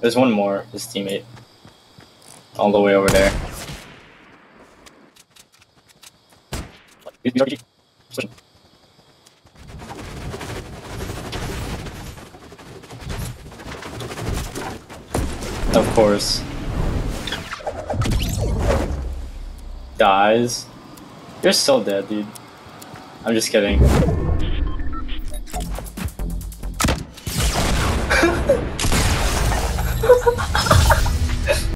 There's one more, his teammate. All the way over there. Of course. Dies. You're still dead, dude. I'm just kidding. come on.